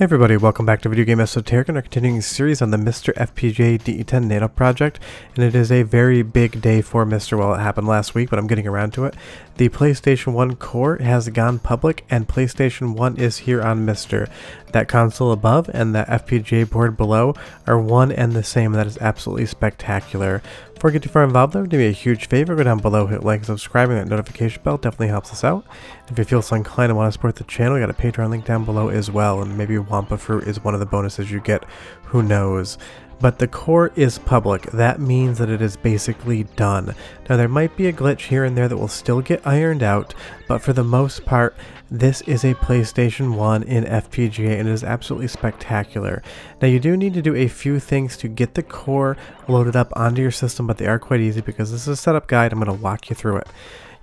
Hey everybody, welcome back to Video Game Esoterica and our continuing series on the MiSTer FPGA DE10 Nano project. And it is a very big day for MiSTer Well, it happened last week, but I'm getting around to it. The PlayStation 1 core has gone public and PlayStation 1 is here on MiSTer That console above and the FPGA board below are one and the same. That is absolutely spectacular. Before we get too far involved though, do me a huge favor, go down below, hit like, subscribe, and that notification bell definitely helps us out. If you feel so inclined and want to support the channel, we got a Patreon link down below as well, and maybe Wumpa Fruit is one of the bonuses you get, who knows. But the core is public, that means that it is basically done. Now there might be a glitch here and there that will still get ironed out, but for the most part, this is a PlayStation 1 in FPGA and it is absolutely spectacular. Now you do need to do a few things to get the core loaded up onto your system, but they are quite easy because this is a setup guide, I'm going to walk you through it.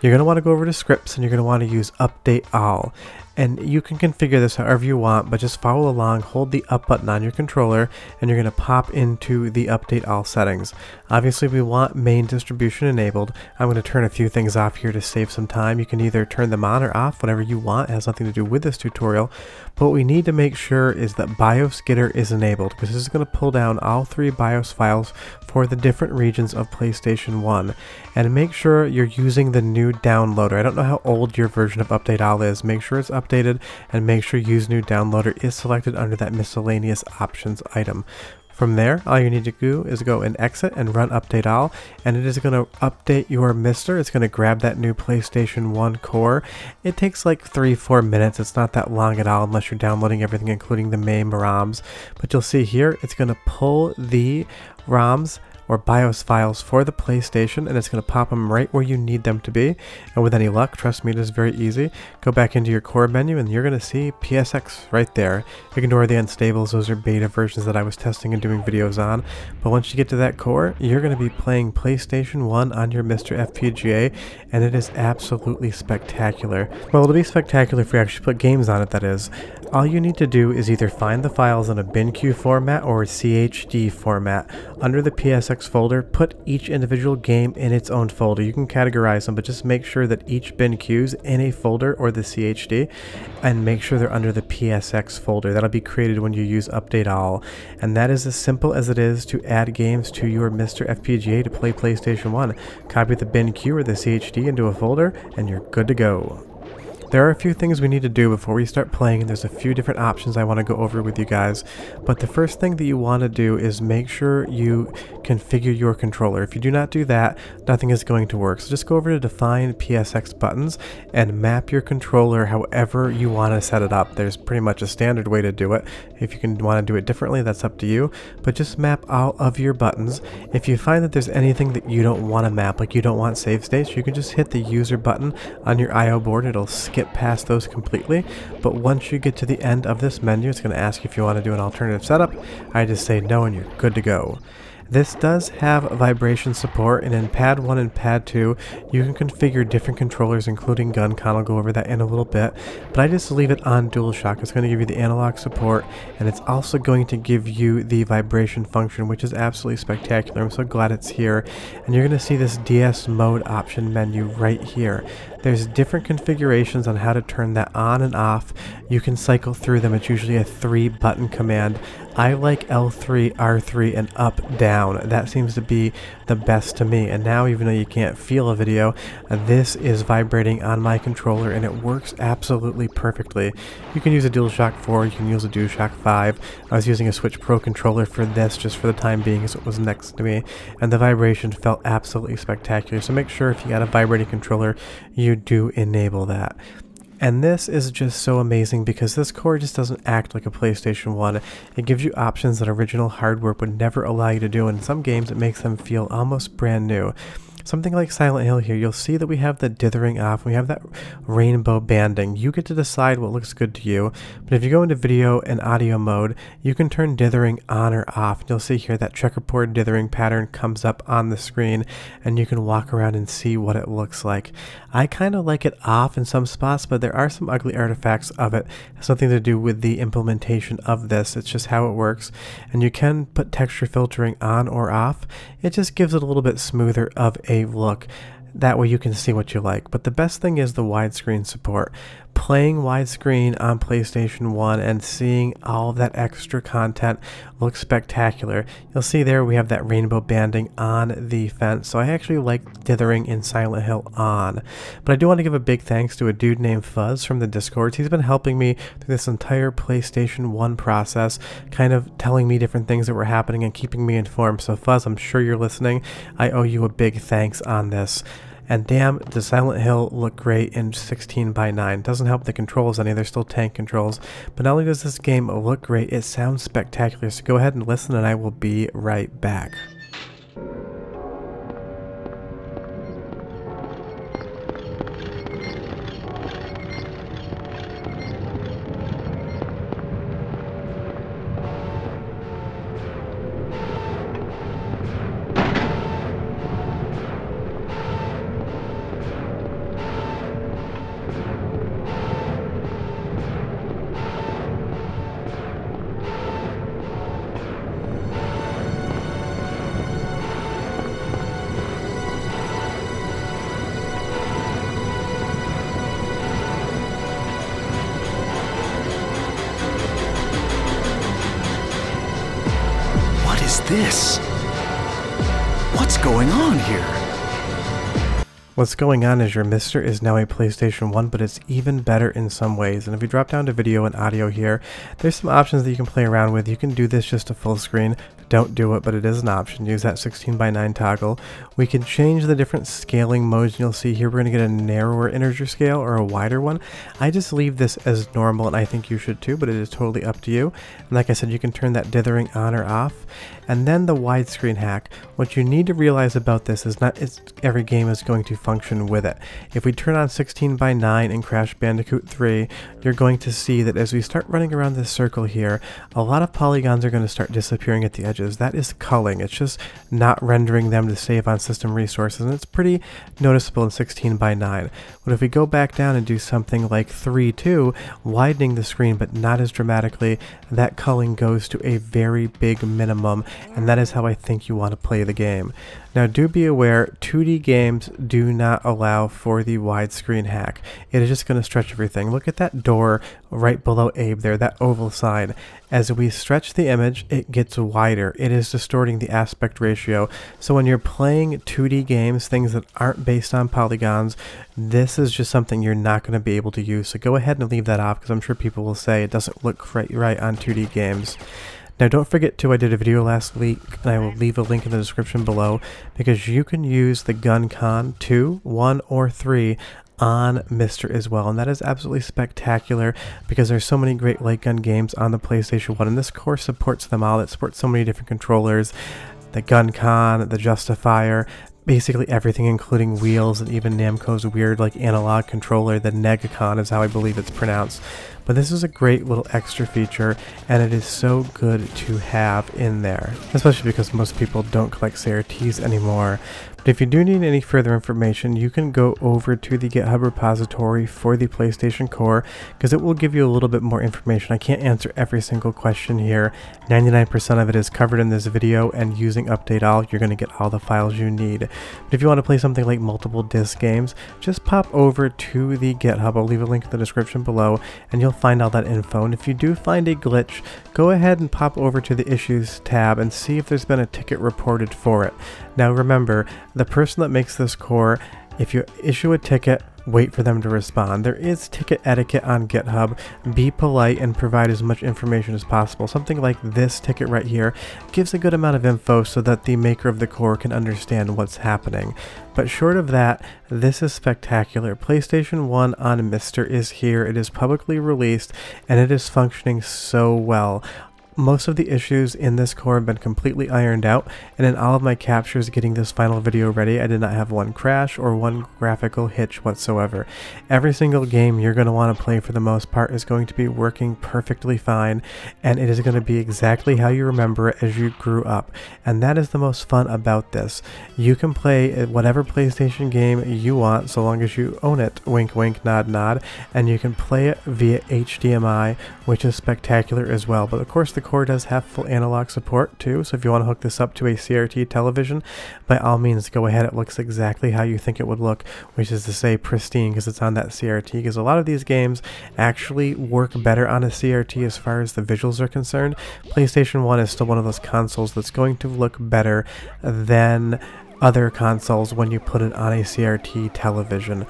You're going to want to go over to scripts and you're going to want to use update all. And you can configure this however you want, but just follow along, hold the up button on your controller, and you're going to pop into the update all settings. Obviously we want main distribution enabled. I'm going to turn a few things off here to save some time. You can either turn them on or off, whatever you want. It has nothing to do with this tutorial. But what we need to make sure is that BIOS Getter is enabled, because this is going to pull down all three BIOS files for the different regions of PlayStation 1. And make sure you're using the new downloader. I don't know how old your version of Update All is. Make sure it's updated and make sure use new downloader is selected under that miscellaneous options item. From there, all you need to do is go and exit and run update all, and it is going to update your MiSTer. It's going to grab that new PlayStation 1 core. It takes like 3-4 minutes. It's not that long at all unless you're downloading everything including the MAME ROMs. But you'll see here, it's going to pull the ROMs or BIOS files for the PlayStation and it's going to pop them right where you need them to be. And with any luck, trust me, it is very easy. Go back into your core menu and you're going to see PSX right there. Ignore the unstables, those are beta versions that I was testing and doing videos on. But once you get to that core, you're going to be playing PlayStation 1 on your MiSTer FPGA and it is absolutely spectacular. Well, it'll be spectacular if we actually put games on it, that is. All you need to do is either find the files in a BIN/CUE format or a CHD format. Under the PSX folder, put each individual game in its own folder. You can categorize them, but just make sure that each BIN/CUE's in a folder or the CHD, and make sure they're under the PSX folder. That'll be created when you use Update All. And that is as simple as it is to add games to your MiSTer FPGA to play PlayStation 1. Copy the BenQ or the CHD into a folder, and you're good to go. There are a few things we need to do before we start playing and there's a few different options I want to go over with you guys. But the first thing that you want to do is make sure you configure your controller. If you do not do that, nothing is going to work. So just go over to define PSX buttons and map your controller however you want to set it up. There's pretty much a standard way to do it. If you can want to do it differently, that's up to you. But just map all of your buttons. If you find that there's anything that you don't want to map, like you don't want save states, you can just hit the user button on your IO board. It'll skip past those completely, but once you get to the end of this menu, it's going to ask if you want to do an alternative setup. I just say no and you're good to go. This does have vibration support, and in pad 1 and pad 2, you can configure different controllers, including GunCon. I'll go over that in a little bit, but I just leave it on DualShock. It's going to give you the analog support, and it's also going to give you the vibration function, which is absolutely spectacular. I'm so glad it's here, and you're going to see this DS mode option menu right here. There's different configurations on how to turn that on and off. You can cycle through them. It's usually a three button command. I like L3, R3, and up, down. That seems to be the best to me. And now, even though you can't feel a video, this is vibrating on my controller and it works absolutely perfectly. You can use a DualShock 4, you can use a DualShock 5. I was using a Switch Pro controller for this just for the time being as it was next to me. And the vibration felt absolutely spectacular. So make sure if you got a vibrating controller, you do enable that. And this is just so amazing because this core just doesn't act like a PlayStation 1. It gives you options that original hardware would never allow you to do, and in some games it makes them feel almost brand new. Something like Silent Hill here, you'll see that we have the dithering off, we have that rainbow banding. You get to decide what looks good to you, but if you go into video and audio mode, you can turn dithering on or off. You'll see here that checkerboard dithering pattern comes up on the screen, and you can walk around and see what it looks like. I kind of like it off in some spots, but there are some ugly artifacts of it. it something to do with the implementation of this. It's just how it works, and you can put texture filtering on or off. It just gives it a little bit smoother of look. That way you can see what you like. But the best thing is the widescreen support. Playing widescreen on PlayStation 1 and seeing all that extra content looks spectacular. You'll see there we have that rainbow banding on the fence, so I actually like dithering in Silent Hill on. But I do want to give a big thanks to a dude named Fuzz from the Discord. He's been helping me through this entire PlayStation 1 process, kind of telling me different things that were happening and keeping me informed. So Fuzz, I'm sure you're listening. I owe you a big thanks on this. And damn, does Silent Hill look great in 16 by 9. Doesn't help the controls any, they're still tank controls. But not only does this game look great, it sounds spectacular. So go ahead and listen and I will be right back. Is this? What's going on here? What's going on is your MiSTer is now a PlayStation 1, but it's even better in some ways. And if you drop down to video and audio here, there's some options that you can play around with. You can do this just to full screen. Don't do it, but it is an option. Use that 16 by 9 toggle. We can change the different scaling modes. You'll see here we're going to get a narrower integer scale or a wider one. I just leave this as normal, and I think you should too, but it is totally up to you. And like I said, you can turn that dithering on or off. And then the widescreen hack. What you need to realize about this is not every game is going to function with it. If we turn on 16 by 9 in Crash Bandicoot 3, you're going to see that as we start running around this circle here, a lot of polygons are going to start disappearing at the edge edges. That is culling. It's just not rendering them to save on system resources, and it's pretty noticeable in 16 by 9. But if we go back down and do something like 3.2, widening the screen but not as dramatically, that culling goes to a very big minimum, and that is how I think you want to play the game. Now do be aware, 2D games do not allow for the widescreen hack. It is just going to stretch everything. Look at that door right below Abe there, that oval sign. As we stretch the image, it gets wider. It is distorting the aspect ratio. So when you're playing 2D games, things that aren't based on polygons, this is just something you're not going to be able to use. So go ahead and leave that off because I'm sure people will say it doesn't look right, right on 2D games. Now don't forget too, I did a video last week, and I will leave a link in the description below, because you can use the GunCon 2, 1, or 3 on MiSTer as well, and that is absolutely spectacular because there's so many great light gun games on the PlayStation 1, and this course supports them all. It supports so many different controllers, the GunCon, the Justifier, basically everything including wheels and even Namco's weird like analog controller, the Negacon is how I believe it's pronounced. But this is a great little extra feature and it is so good to have in there, especially because most people don't collect CRTs anymore. But if you do need any further information, you can go over to the GitHub repository for the PlayStation Core because it will give you a little bit more information. I can't answer every single question here. 99% of it is covered in this video and using Update All, you're going to get all the files you need. But if you want to play something like multiple disc games, just pop over to the GitHub. I'll leave a link in the description below and you'll find all that info. And if you do find a glitch, go ahead and pop over to the Issues tab and see if there's been a ticket reported for it. Now remember, the person that makes this core, if you issue a ticket, wait for them to respond. There is ticket etiquette on GitHub. Be polite and provide as much information as possible. Something like this ticket right here gives a good amount of info so that the maker of the core can understand what's happening. But short of that, this is spectacular. PlayStation 1 on MiSTer is here. It is publicly released and it is functioning so well. Most of the issues in this core have been completely ironed out, and in all of my captures getting this final video ready, I did not have one crash or one graphical hitch whatsoever. Every single game you're going to want to play for the most part is going to be working perfectly fine, and it is going to be exactly how you remember it as you grew up. And that is the most fun about this. You can play uh, whatever PlayStation game you want so long as you own it, wink wink nod nod, and you can play it via HDMI, which is spectacular as well. But of course the core does have full analog support too, so if you want to hook this up to a CRT television, by all means go ahead. It looks exactly how you think it would look, which is to say pristine because it's on that CRT. Because a lot of these games actually work better on a CRT as far as the visuals are concerned. PlayStation 1 is still one of those consoles that's going to look better than other consoles when you put it on a CRT television.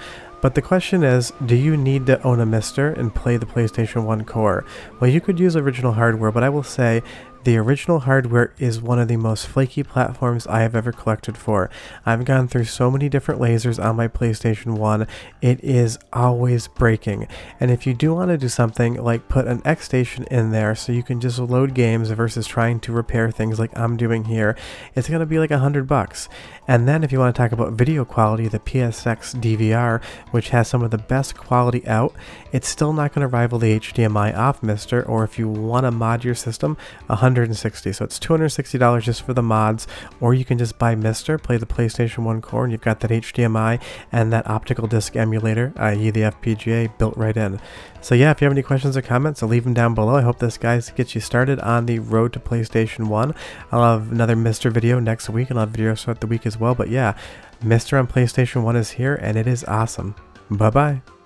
But the question is, do you need to own a MiSTer and play the PlayStation 1 core? Well, you could use original hardware, but I will say the original hardware is one of the most flaky platforms I have ever collected for. I've gone through so many different lasers on my PlayStation 1, it is always breaking. And if you do want to do something like put an xStation in there so you can just load games versus trying to repair things like I'm doing here, it's going to be like a hundred bucks. And then if you want to talk about video quality, the PSX DVR, which has some of the best quality out, it's still not going to rival the HDMI off MiSTer, or if you want to mod your system, 160 So it's $260 just for the mods, or you can just buy MiSTer, play the PlayStation 1 core, and you've got that HDMI and that optical disc emulator, i.e. the FPGA, built right in. So yeah, if you have any questions or comments, leave them down below. I hope this guys gets you started on the road to PlayStation 1. I'll have another MiSTer video next week, and I'll have videos throughout the week as well. But yeah, MiSTer on PlayStation 1 is here, and it is awesome. Bye-bye.